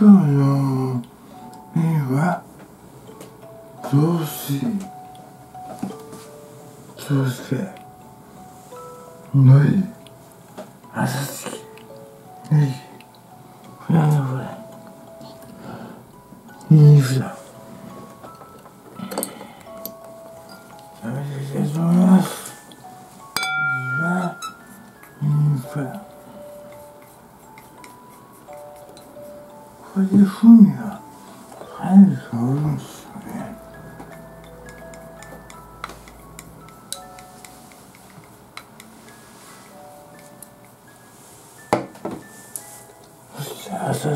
今日のメニューは雑炊そして海苔朝付きネギフライドフライニンニクだ食べていきたいと思いますこれで風味が入ると思うんですよね。そして朝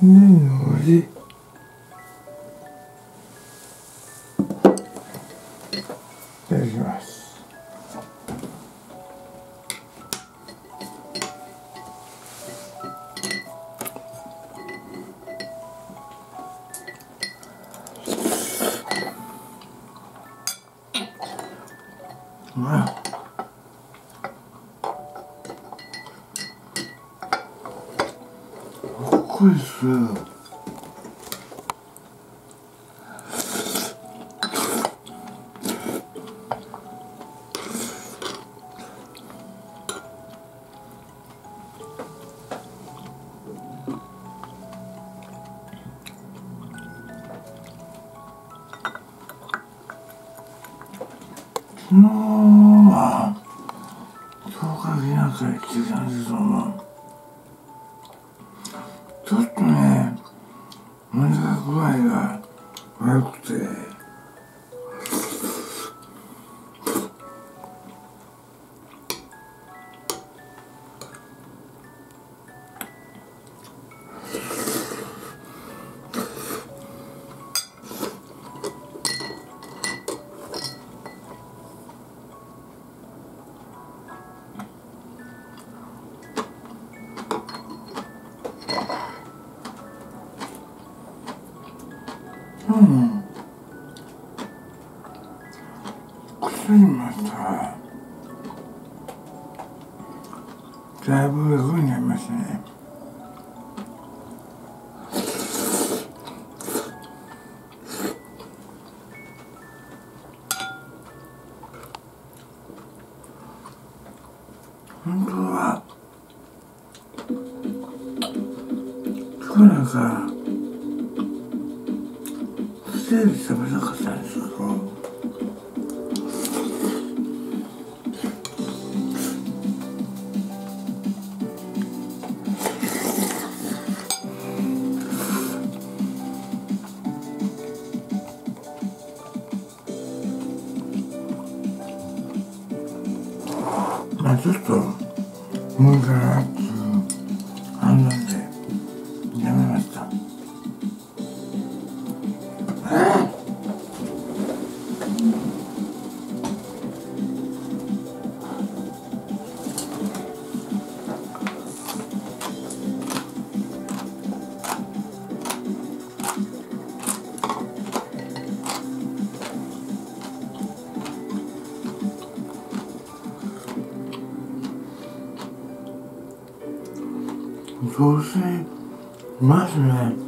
付きで海苔いただきます。うまいかっこいいっす昨日は東海なんか行ってたんですけ薬またらだいぶ楽になりましたね。本当は今日なんかステーキ食べなかったんですけど。まあ雑炊うまいっすね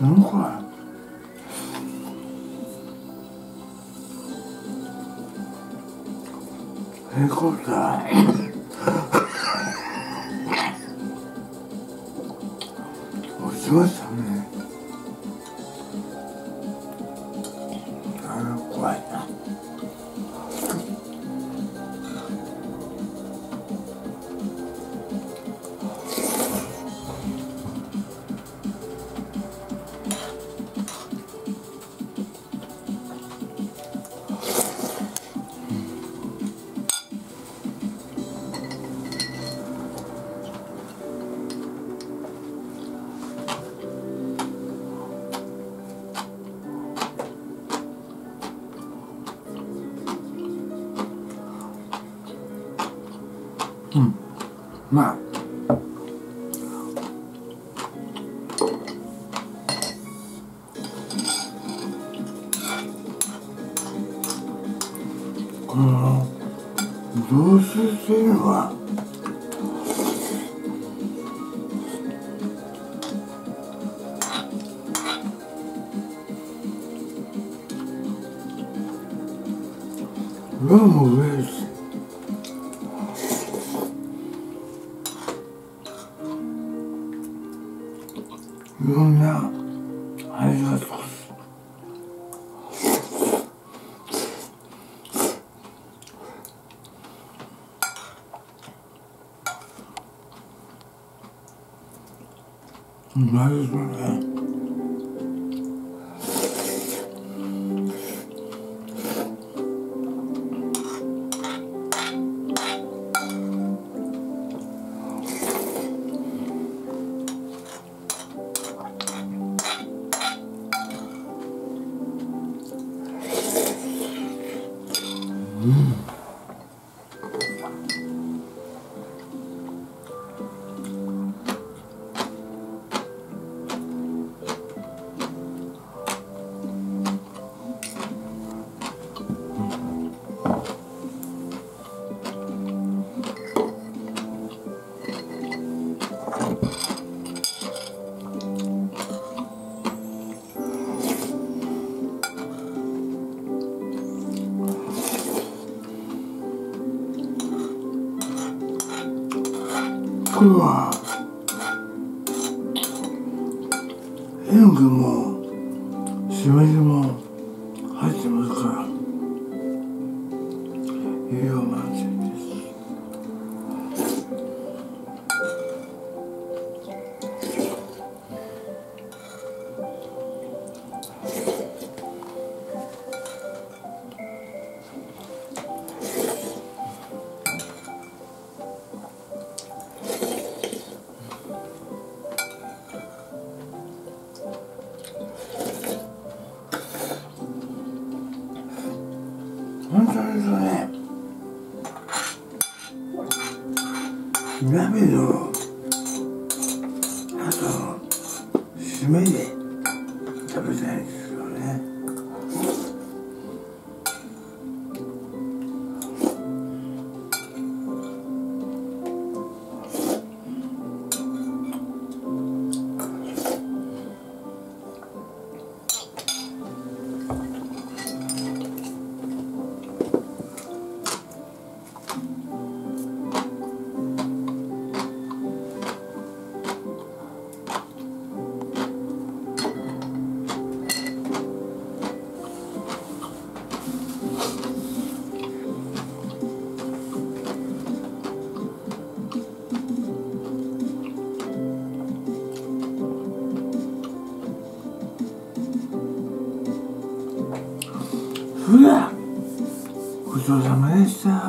何これえこれだ落ちましたね。うん。まあ。この雑炊っていうのは。量も上。味が通すうまこれは。塩分もしめじも入ってますから。いいよ。鍋のあと締めで食べたいです。うわ。ごちそうさまでした。